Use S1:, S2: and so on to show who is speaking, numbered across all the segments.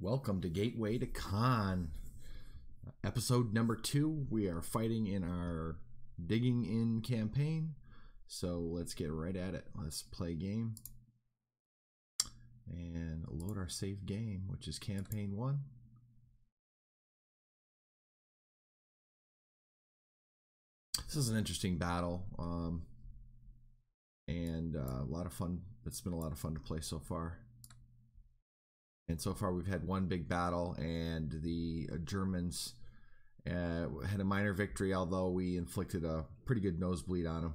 S1: Welcome to Gateway to Caen. Episode number two. We are fighting in our digging in campaign. So let's get right at it. Let's play game and load our save game, which is campaign one. This is an interesting battle, um, and uh, a lot of fun. It's been a lot of fun to play so far. And so far, we've had one big battle, and the uh, Germans uh, had a minor victory, although we inflicted a pretty good nosebleed on them.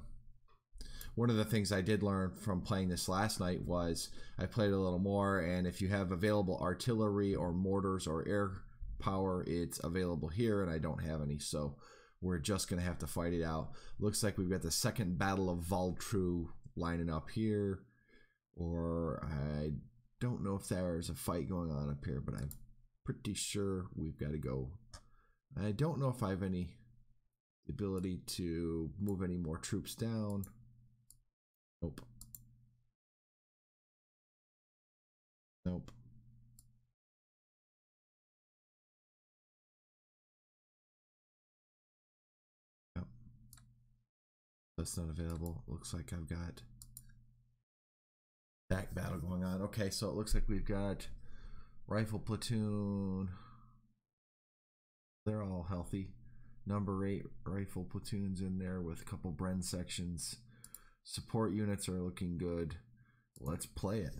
S1: One of the things I did learn from playing this last night was I played a little more, and if you have available artillery or mortars or air power, it's available here, and I don't have any, so we're just going to have to fight it out. Looks like we've got the second Battle of Valtrue lining up here, or I don't know if there's a fight going on up here, but I'm pretty sure we've got to go. I don't know if I have any ability to move any more troops down. Nope. Nope. Nope. That's not available. Looks like I've got back battle going on. Okay, so it looks like we've got rifle platoon. They're all healthy. Number eight rifle platoons in there with a couple Bren sections. Support units are looking good. Let's play it.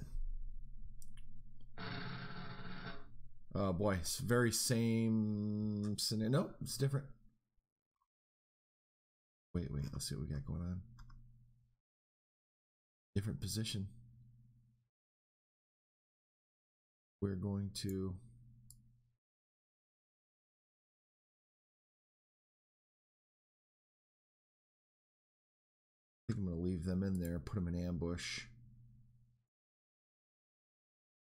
S1: Oh boy, it's very same scenario. Nope, it's different. Wait, wait, let's see what we got going on. Different position. We're going to I think I'm going to leave them in there, put them in ambush.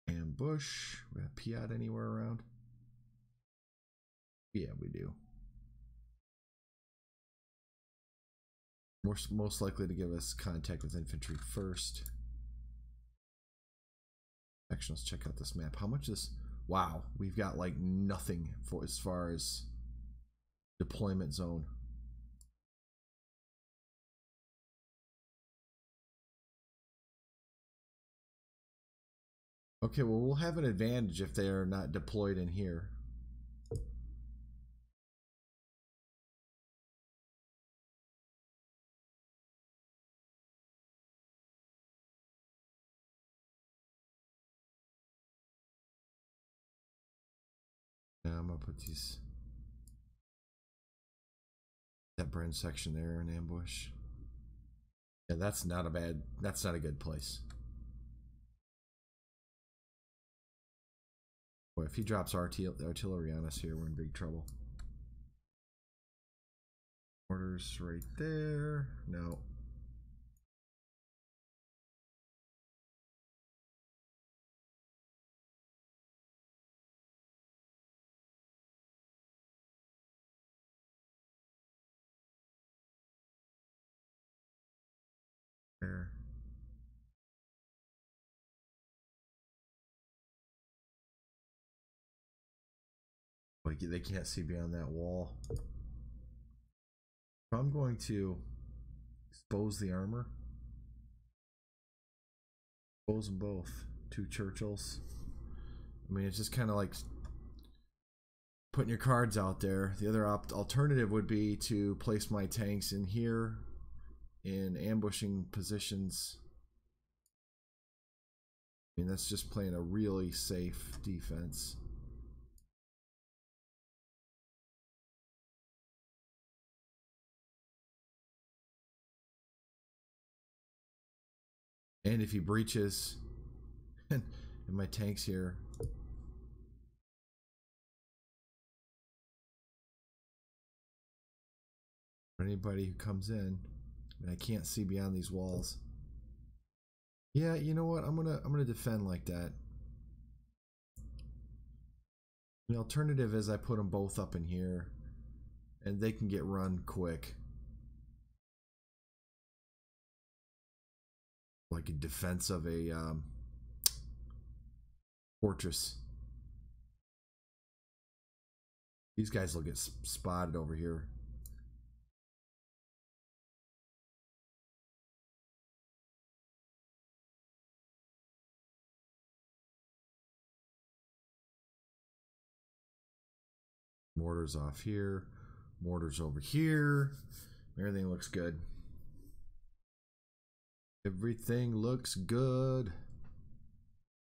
S1: Ambush. We have Piat anywhere around? Yeah, we do. Most, most likely to give us contact with infantry first. Actually, let's check out this map. How much is... Wow, we've got like nothing for as far as deployment zone. Okay, well, we'll have an advantage if they are not deployed in here. Put these that Bren section there in ambush. Yeah, that's not a bad. That's not a good place. Boy, if he drops artil artillery on us here, we're in big trouble. Orders right there. No. Like they can't see beyond that wall. I'm going to expose the armor. Expose them both. Two Churchills. I mean, it's just kind of like putting your cards out there. The other alternative would be to place my tanks in here in ambushing positions. I mean, that's just playing a really safe defense. And if he breaches, and, my tank's here. Anybody who comes in, and I can't see beyond these walls. Yeah, you know what? I'm gonna I'm gonna defend like that. The alternative is I put them both up in here, and they can get run quick. Like a defense of a um, fortress. These guys will get spotted over here. Mortars off here. Mortars over here. Everything looks good. Everything looks good.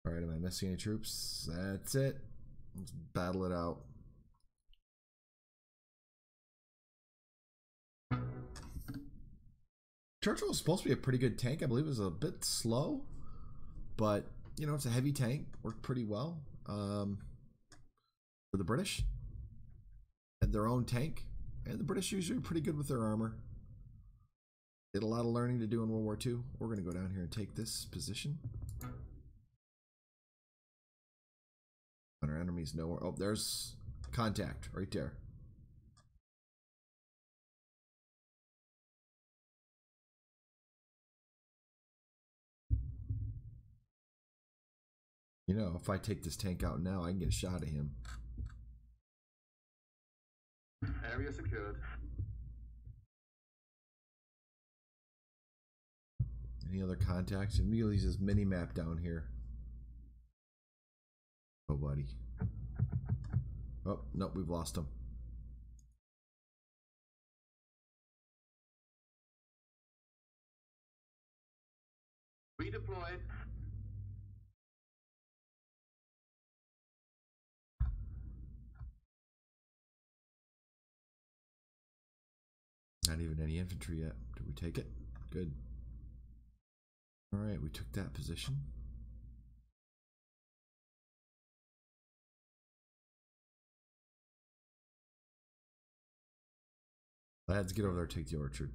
S1: All right, am I missing any troops? That's it. Let's battle it out. Churchill was supposed to be a pretty good tank. I believe it was a bit slow, but you know it's a heavy tank. Worked pretty well um, for the British. Had their own tank, and the British usually pretty good with their armor. Did a lot of learning to do in World War II. We're going to go down here and take this position. When our enemies know where. Oh, there's contact right there. You know, if I take this tank out now, I can get a shot at him.
S2: Area secured.
S1: Any other contacts? Use this mini map down here. Oh, buddy. Oh, nope, we've lost him.
S2: Redeployed.
S1: Not even any infantry yet. Did we take it? Good. Alright, we took that position. Lads, get over there, take the orchard.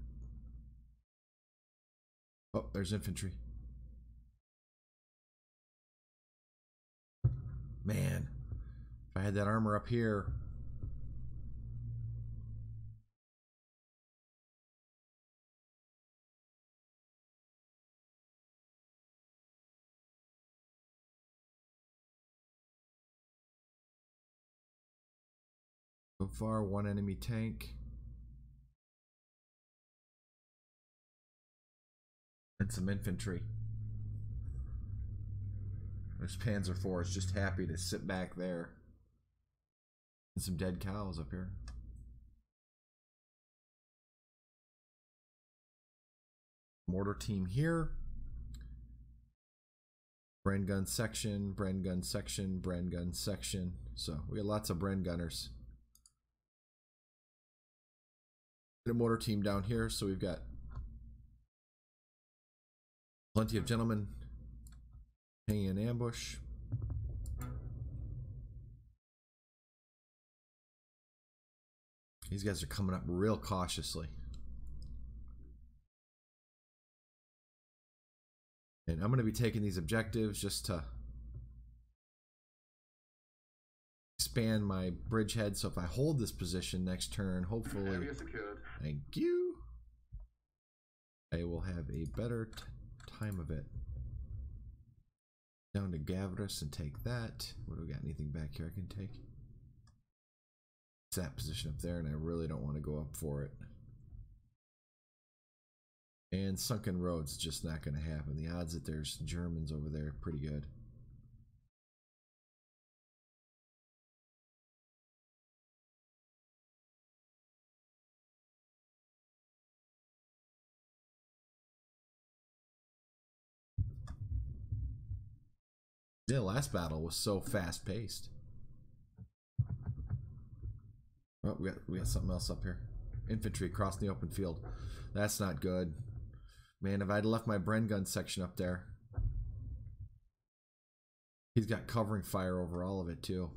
S1: Oh, there's infantry. Man, if I had that armor up here, So far, one enemy tank. And some infantry. There's Panzer IV just happy to sit back there. And some dead cows up here. Mortar team here. Bren gun section, Bren gun section, Bren gun section. So we got lots of Bren gunners. A mortar team down here, so we've got plenty of gentlemen hanging in ambush. These guys are coming up real cautiously. And I'm going to be taking these objectives just to expand my bridgehead. So if I hold this position next turn, hopefully, thank you, I will have a better time of it. Down to Gavrus and take that. What do we got? Anything back here I can take? It's that position up there, and I really don't want to go up for it. And sunken roads just not going to happen. The odds that there's Germans over there pretty good. Yeah, last battle was so fast paced. Oh, we got we got something else up here. Infantry across the open field. That's not good. Man, if I'd left my Bren gun section up there. He's got covering fire over all of it too.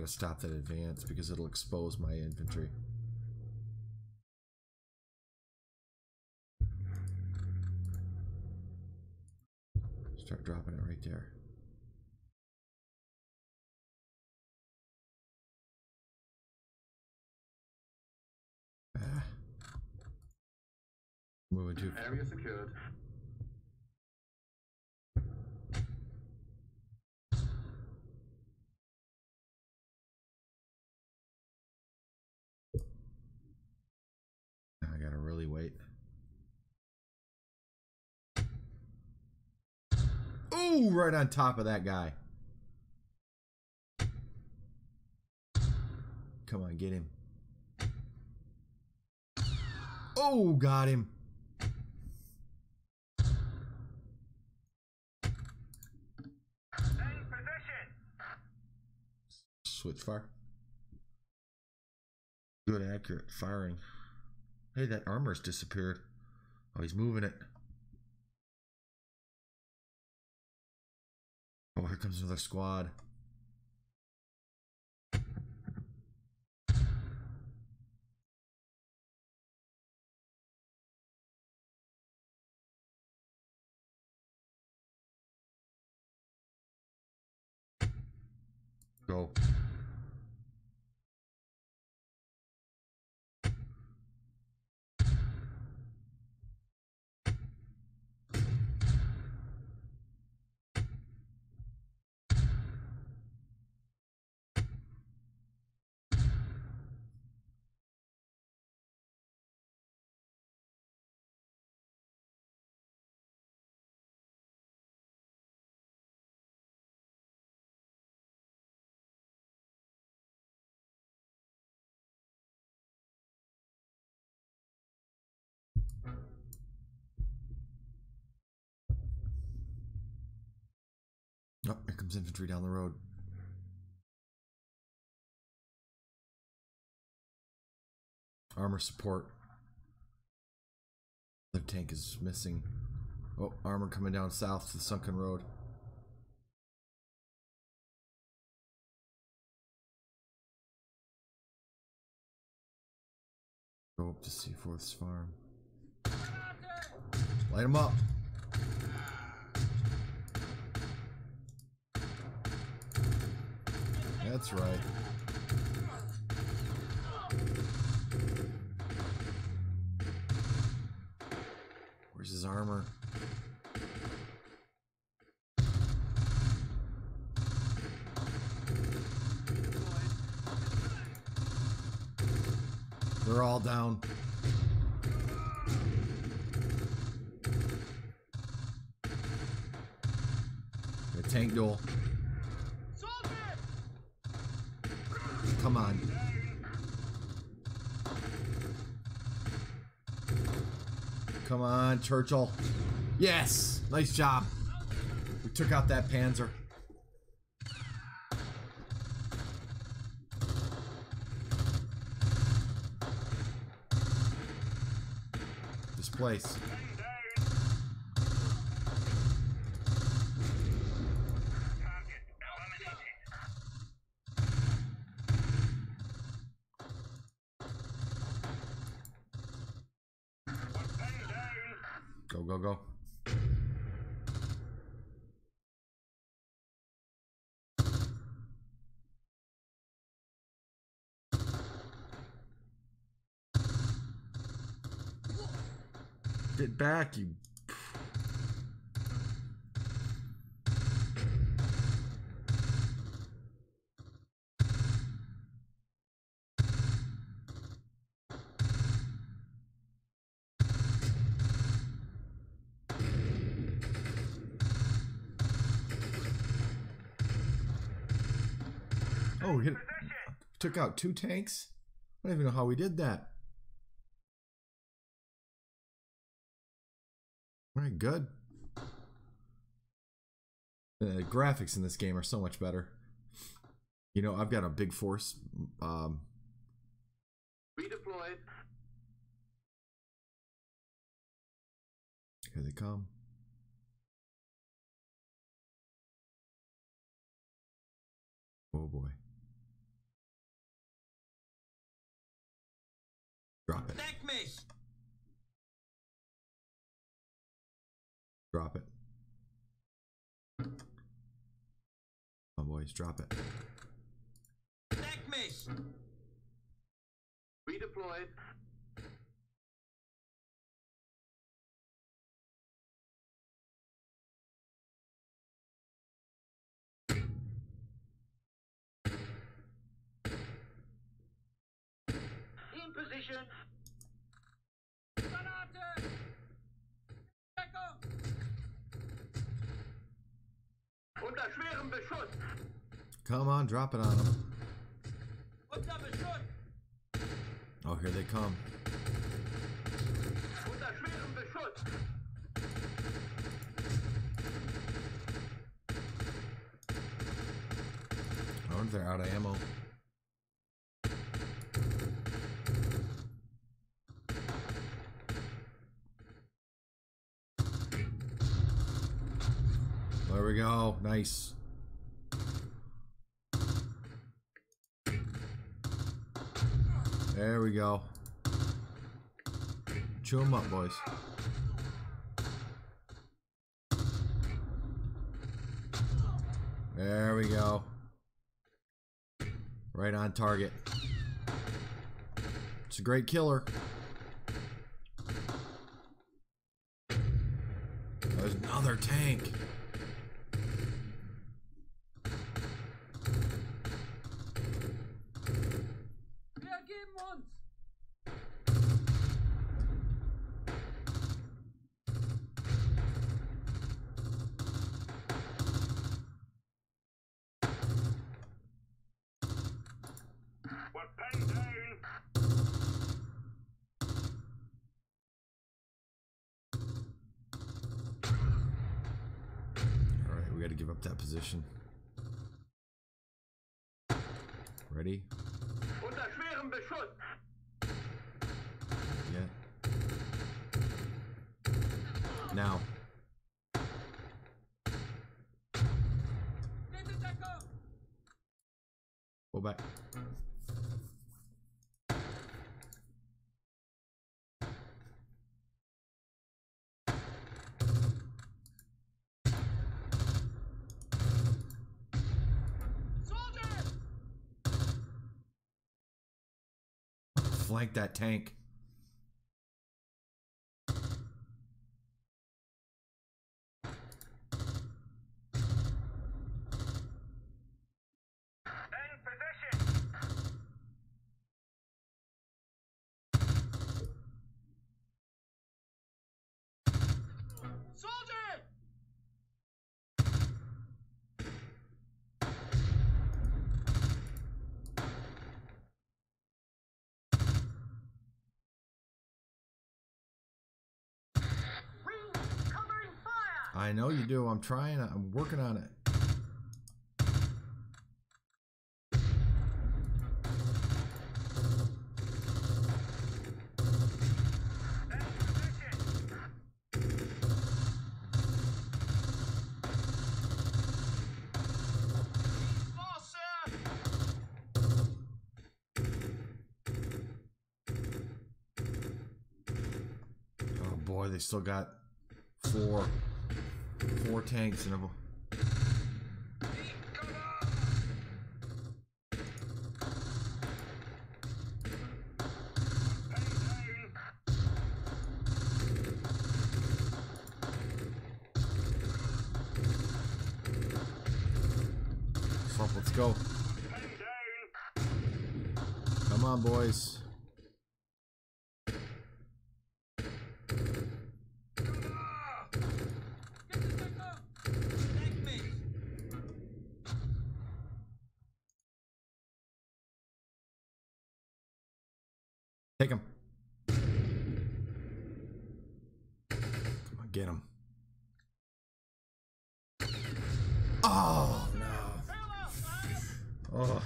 S1: gotta stop that advance because it'll expose my infantry. Start dropping it right there. Ah. Moving to.
S2: Area secured.
S1: Right on top of that guy. Come on, get him. Oh, got him. Switch fire. Good, accurate firing. Hey, that armor's disappeared. Oh, he's moving it. Oh, here comes another squad. Go. Oh, here comes infantry down the road. Armor support. The tank is missing. Oh, armor coming down south to the sunken road. Go up to Seaforth's farm. Light him up. That's right. Where's his armor? They're all down. The tank duel. On. Come on, Churchill. Yes! Nice job. We took out that Panzer. This place. Go, go. Get back, you. Took out two tanks? I don't even know how we did that. All right, good. The graphics in this game are so much better. You know, I've got a big force. Um,
S2: Redeployed.
S1: here they come. Oh boy. Drop it.
S3: Deck mich!
S1: Drop it. Oh boys, drop it.
S3: Deck mich!
S2: Redeployed. Beschuss.
S1: Come on, drop it on them. Oh, here they come.
S2: Unter schwerem Beschuss.
S1: They're out of ammo. There we go. Nice. There we go. Chew 'em up, boys. There we go. Right on target. It's a great killer. There's another tank.
S3: Wir ergeben uns!
S2: We're pinned down.
S1: All right, we got to give up that position. Ready?
S2: Unter schwerem Beschuss.
S1: Yeah. Now. Go back. Flank that tank.
S2: In position.
S3: Soldier!
S2: Covering fire.
S1: I know you do. I'm trying. I'm working on it. Oh boy, they still got four, four tanks in them.
S2: Pinned
S1: let's go. Come on, boys. Take him. Come on, get him. Oh no. Oh.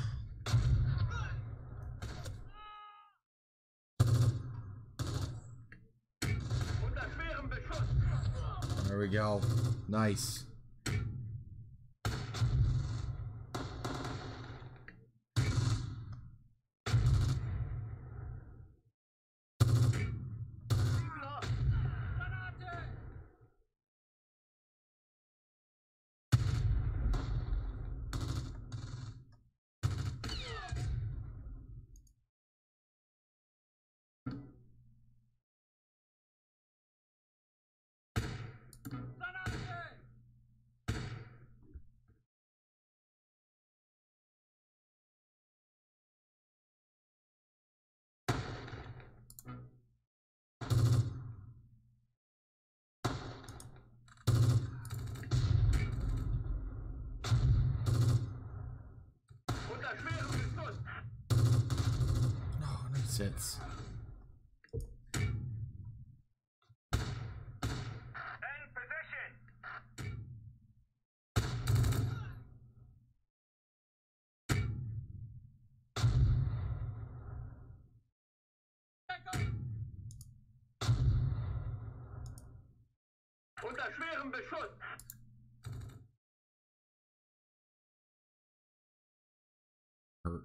S1: There we go. Nice. Nice hits.
S2: In position.
S3: Deckung!
S2: Unter schwerem Beschuss.
S1: Hurt.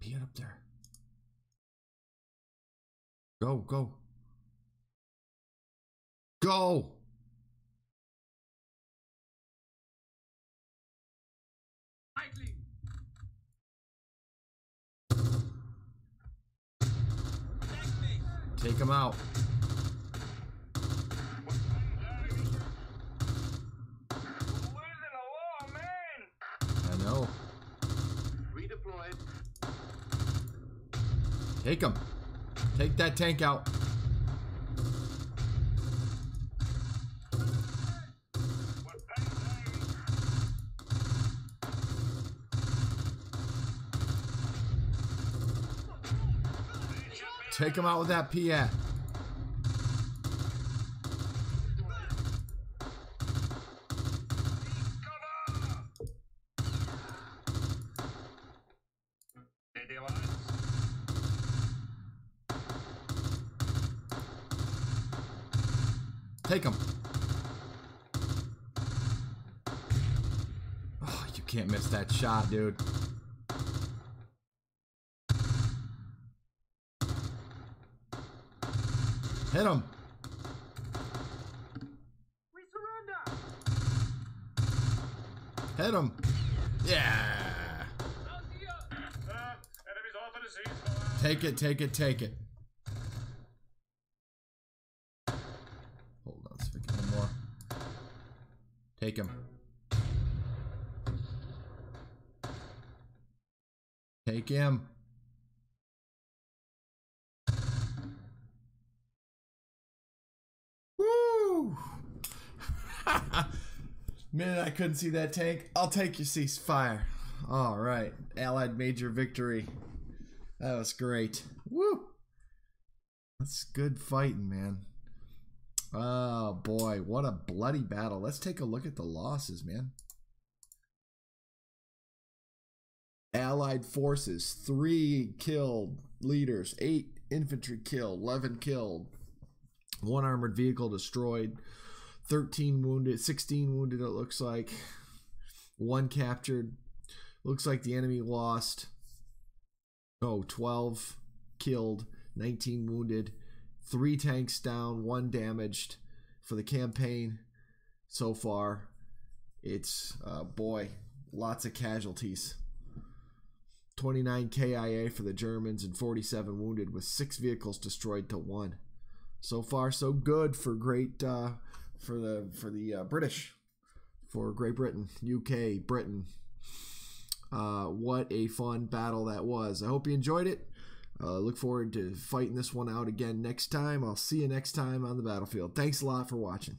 S1: Get up there. Go, go. Go! Take him out.
S2: Losing a war, man.
S1: I know.
S2: Redeployed.
S1: Take him. Take that tank out. Take him out with that Piat. Take him. Oh, you can't miss that shot, dude. Hit him.
S3: We surrender!
S1: Hit him. Yeah.
S3: Out here!
S2: Uh, enemies offer to ceasefire.
S1: Take it, take it, take it. Hold on, let's get one more. Take him. Take him. Woo! Minute I couldn't see that tank. I'll take your ceasefire. All right, Allied major victory. That was great. Woo! That's good fighting, man. Oh boy, what a bloody battle. Let's take a look at the losses, man. Allied forces, three killed leaders, eight infantry killed, 11 killed, one armored vehicle destroyed, 13 wounded, 16 wounded, it looks like, one captured. Looks like the enemy lost. Oh, 12 killed, 19 wounded, three tanks down, one damaged for the campaign so far. It's, uh, boy, lots of casualties. 29 KIA for the Germans and 47 wounded, with six vehicles destroyed to one. So far, so good for great uh, for the for the uh, British, for Great Britain, UK, Britain. Uh, what a fun battle that was! I hope you enjoyed it. Uh, look forward to fighting this one out again next time. I'll see you next time on the battlefield. Thanks a lot for watching.